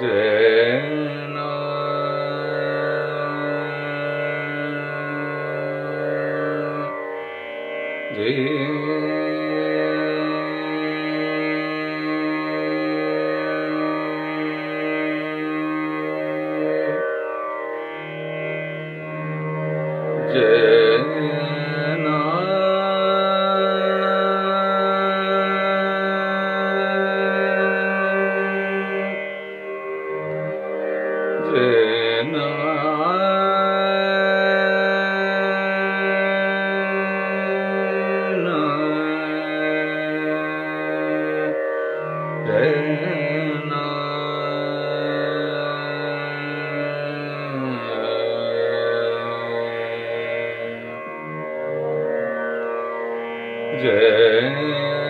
ध कैसे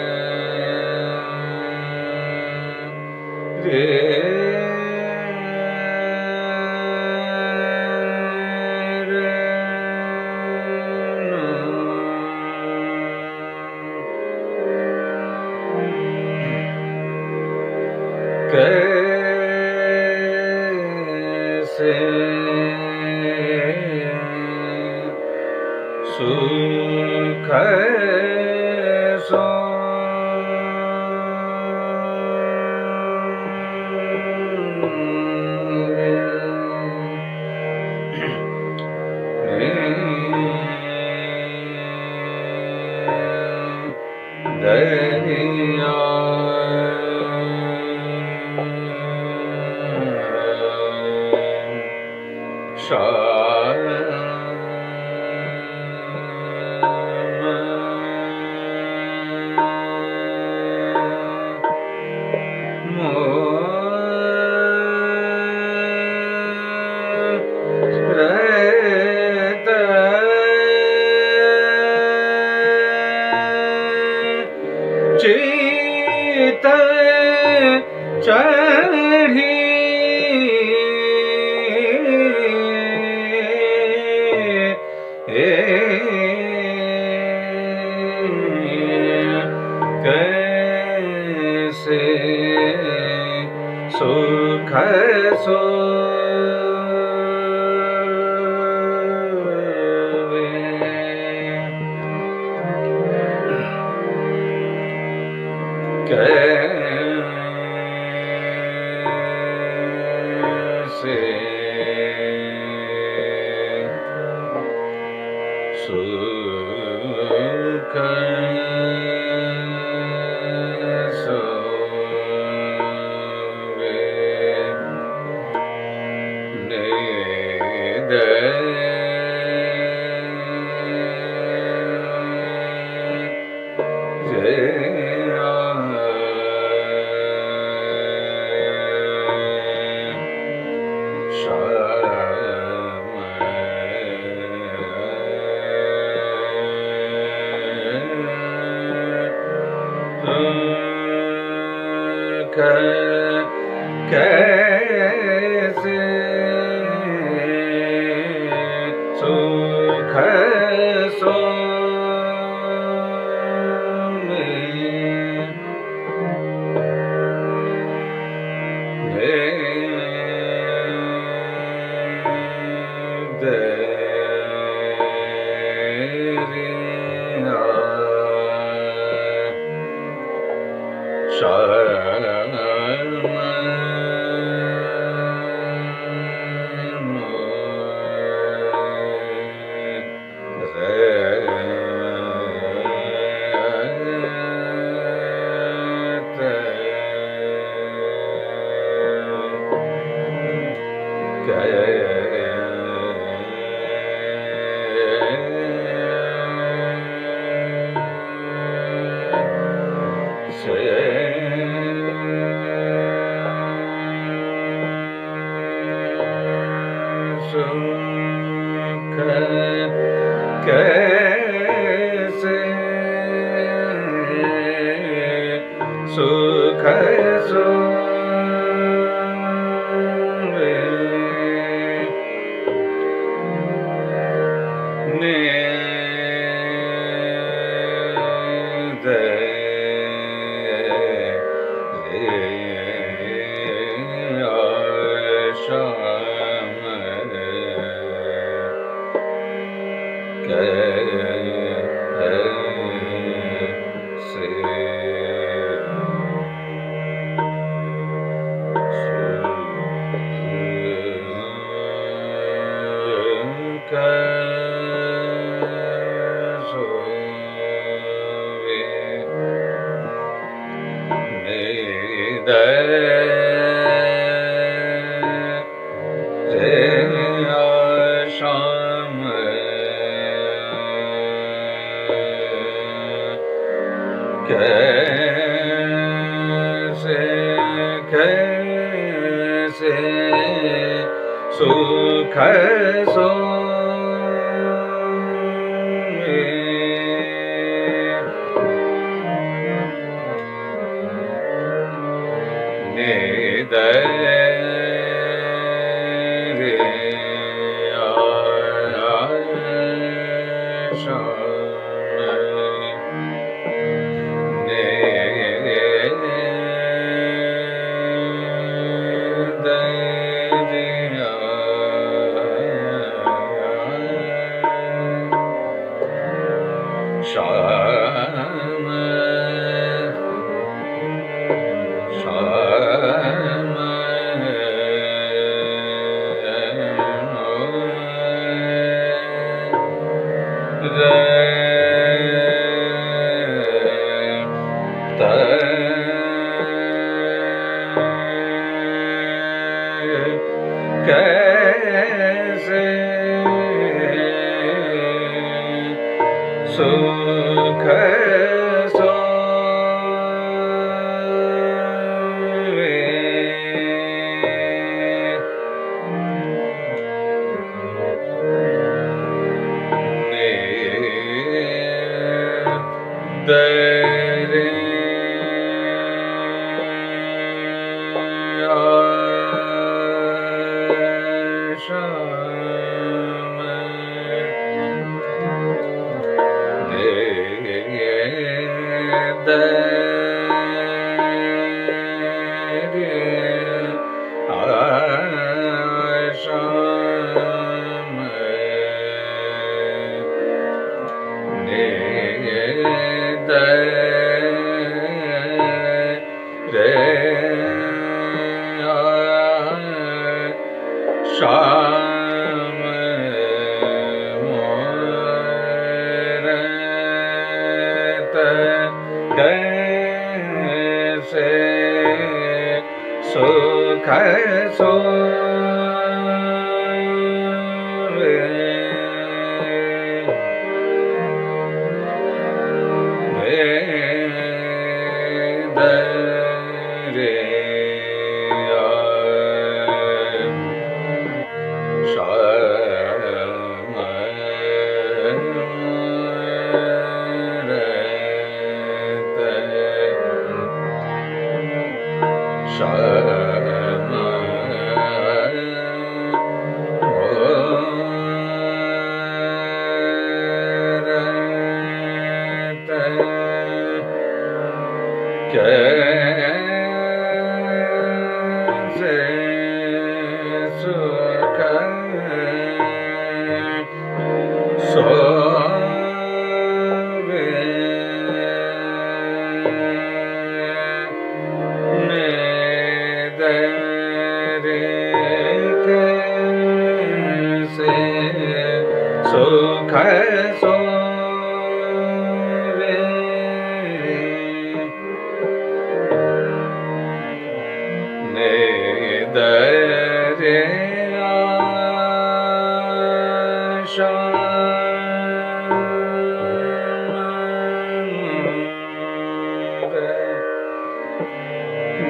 the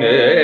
Yeah, yeah, yeah.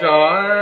rõ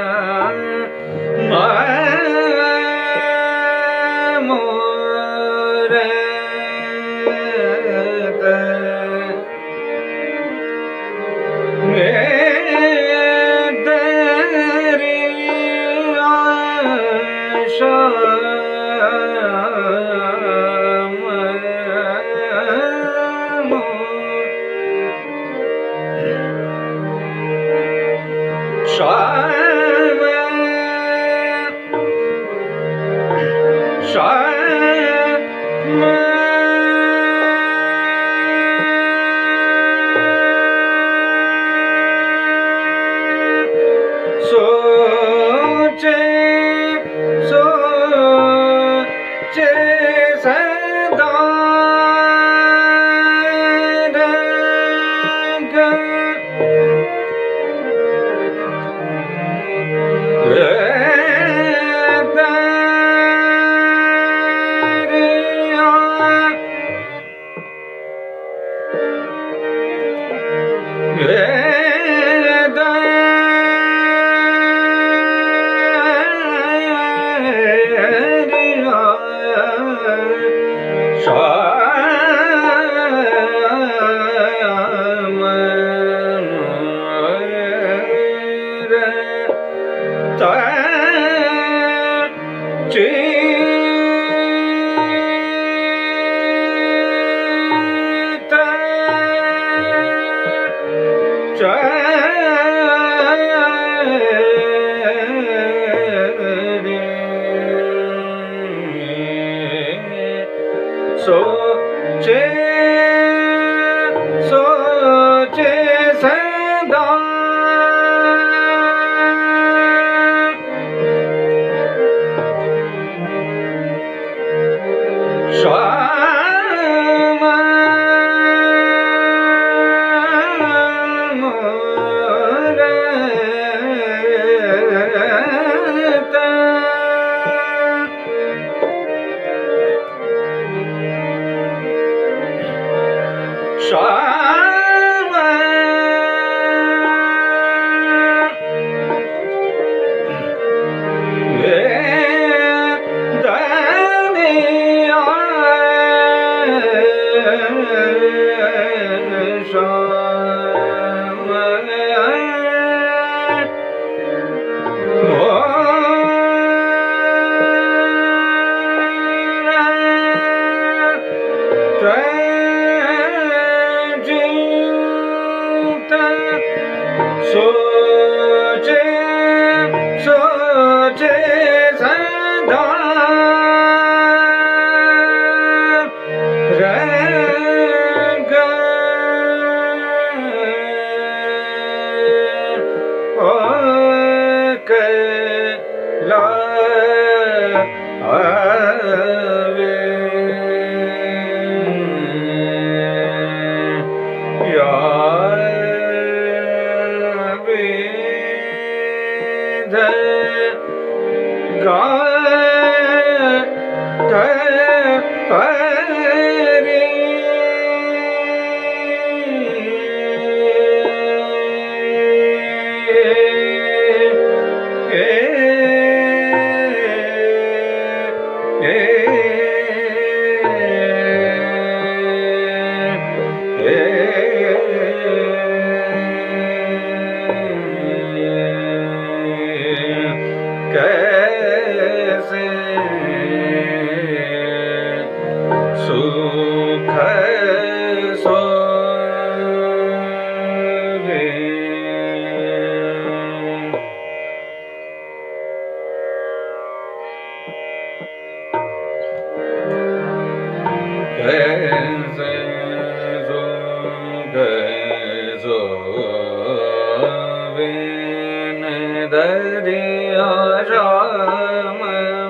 हरे राम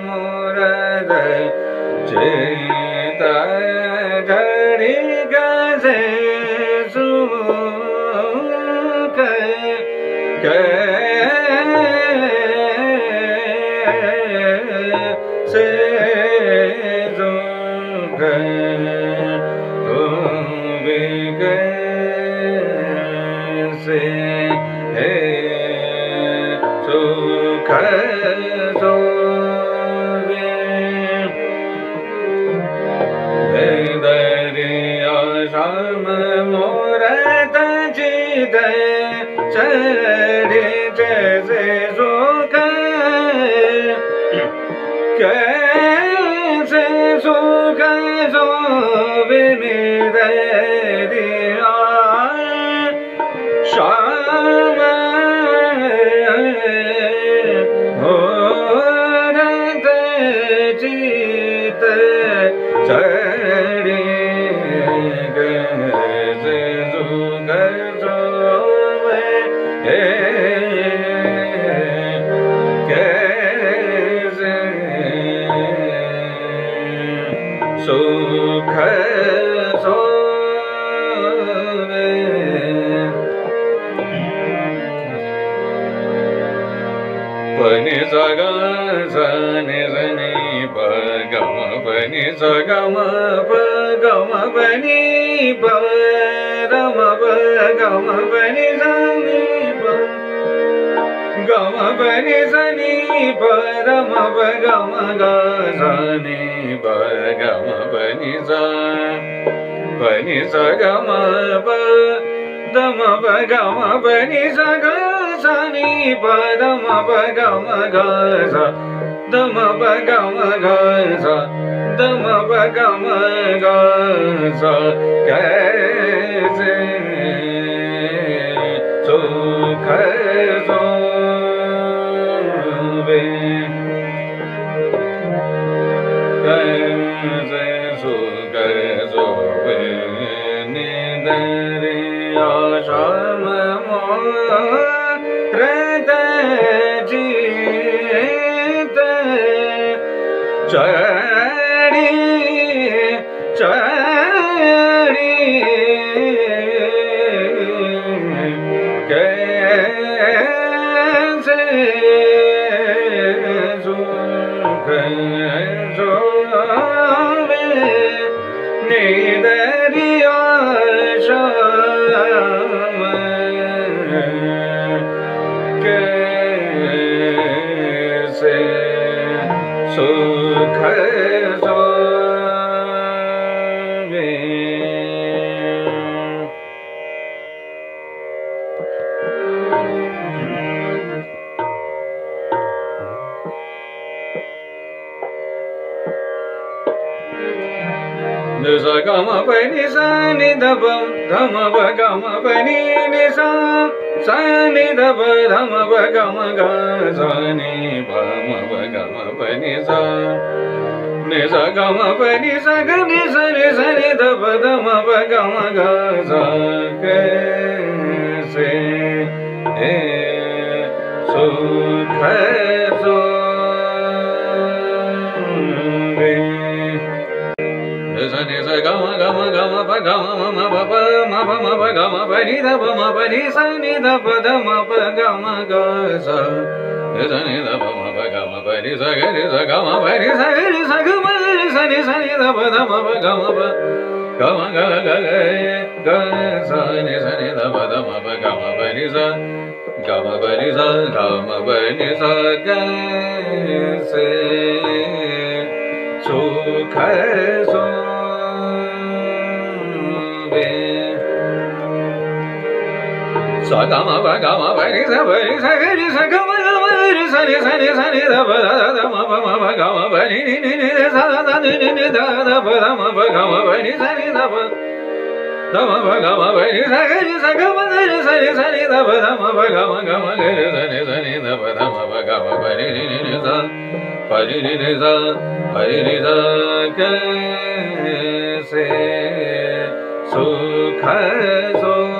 मुरद जय zor beni dedi गम गम पनि बम रम गम पनि सनि गम पनि सनि परम गम गम पनि पनि स गम दम गम पनि सग सनि परम गम ग दम गम ग पदम पगम कैसे सुख सोवे कैसे सुख सोवे निदरिया शम मोह నిధవ ధమవ గమవ నీ సా స నిధవ ధమవ గమ గ స ని భమవ గమవ ని సా ని స గమ ప ని స గ ని స ని స ని ధవ ధమవ గమ గ స క సే ఏ సుఖ సో గమ గమ ప గమ మమ ప మ ప మ ప గమ పని ద ప మ పని స ని ద ప ద మ ప గమ గ స నిద నిద ప మ ప గమ పని స గ ని స గమ పని స గ ని స గమ స ని స ని ద ప ద మ ప గమ ప గమ గ గ గ గ స ని స ని ద ప ద మ ప గమ పని స గమ పని స గమ పని స గ సే సుఖ సో 耍干嘛？白干嘛？白你啥白？你啥黑？你啥哥？我哥我哥你啥你啥你啥？咋不咋咋嘛？白嘛白干嘛？白你你你你你啥啥你你你咋咋不咋嘛？白干嘛？白你啥你咋不？嘛白干嘛？白你啥？你啥哥？我哥我哥你啥你啥你啥？咋不咋嘛？你干嘛？干嘛你你你啥？白你你啥？白你你啥？颜色苏开宗。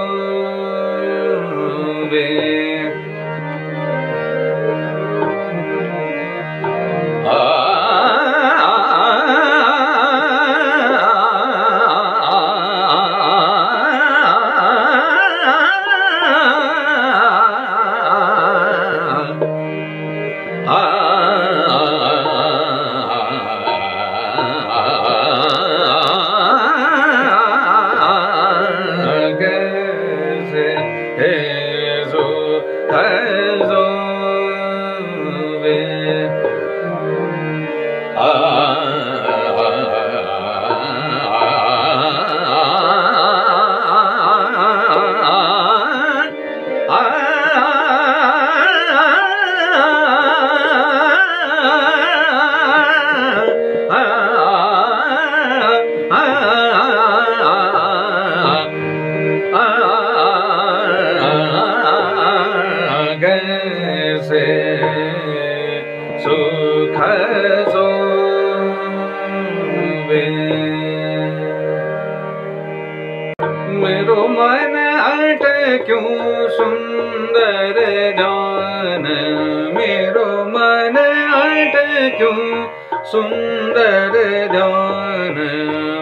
मेरो मन अट क्यों सुंदर जान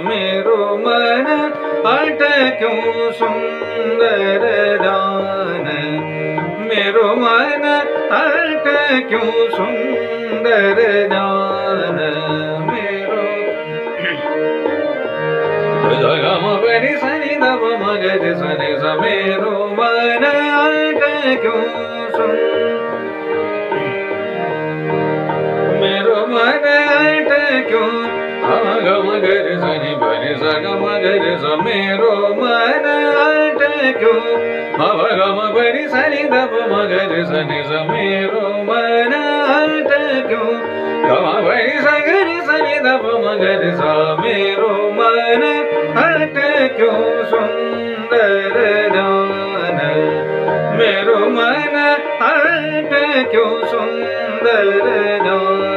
मेरो मन अट क्यों सुंदर जान मेरो मन अट क्यों सुंदर जान मेरो गम परि सनि दब मगज सनि स मेरो मन अट क्यों क्यों ग मगर सनि बनि सग मगर स मेरो मन अटक्यो भव गम बरि सनि दब मगर सनि स मेरो मन अटक्यो गम बरि सगर सनि दब मगर स मेरो मन अटक्यो सुन्दर दान मेरो मन अटक्यो सुन्दर दान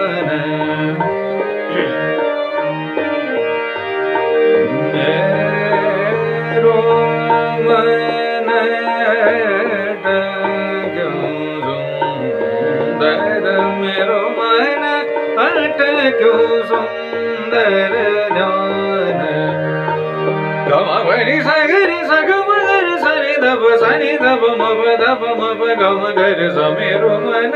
ಮಿರು ಮನ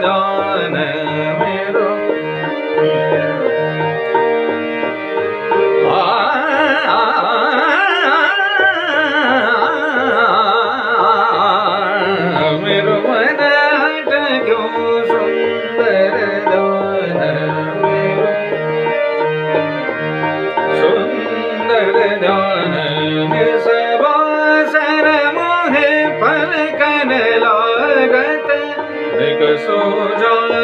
Radha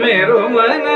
मेरो मन